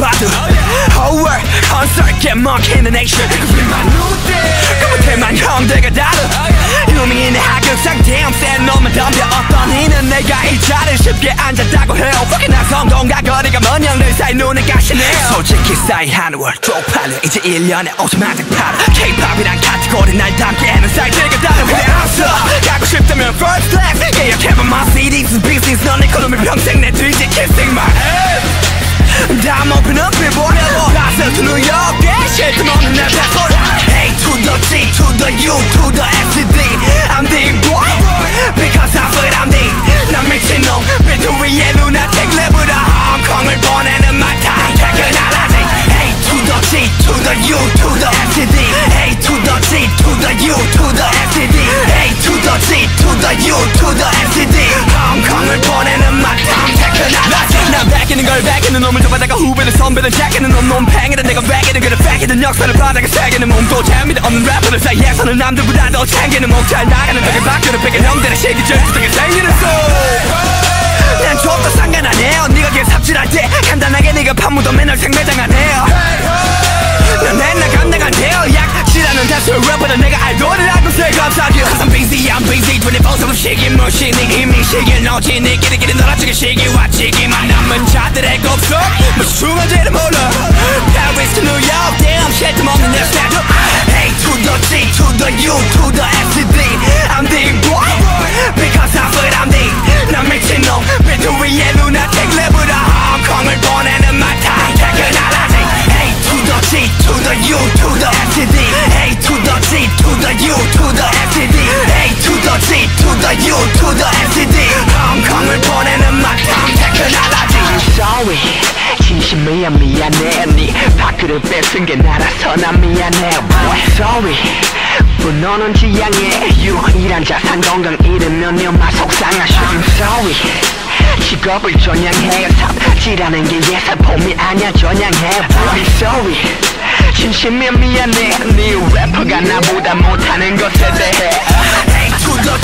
봐도 Whole world in the nation 그만 누대 그 못해만 형들과 다르 유명인의 하극상 damn 센 놈은 덤벼. 어떤 이는 내가 이 자리에 쉽게 앉았다고 해요. 확인한 성공과 거리가 먼 형들 사이 눈에 가시네요. 솔직히 사이 한월 쪽팔려. 이제 1년에 5천만 장 팔아 K-POP이란 카테고리 날 담기에는 사이트가 다른 그래 없어 New York Yeah, shit, come on and that's that for A to the G to the U to the S to D I'm the boy Because I feel I'm the 난 미친놈 비트 위에 루나틱 랩으로 홍콩을 보내는 my time 퇴근하라지 A to the G to the U 는 놈을 잡아다가 후배들 선배들 제끼는 놈 놈 팽이든 내가 베끼는 그래 베끼는 역사를 바닥에 새기는 몸도 재미도 없는 래퍼들 사이에서는 남들보다 더 챙기는 목잘 나가는 적을 밖으로 베낀 형들의 시기 절투등에 생기는 소난 좁도 상관 안 해요. 네가 길 삽질할 때 간단하게 네가 판무도 맨날 생매장 안 해요. 난 맨날 감당 안 돼요. 약실하는 다수 래퍼들 내가 알도를 알고 새 감사하게 Cause I'm busy I'm busy. 24-7 시기 무시 네 이미 시기를 넣지 네 끼리끼리 놀아주기 시기. 와치기만 남은 곡속 무슨 춤인지를 몰라 뺏은 게 나라서 난 미안해. Boy sorry. 분노는 지양해. 유일한 자산 건강 잃으면 네마 속상하셔. I'm sorry. 직업을 전향해. 삽질하는 게 예사폼이 아니야. 전향해. Boy sorry. 진심이 미안해. 네 래퍼가 나보다 못하는 것에 대해. G to the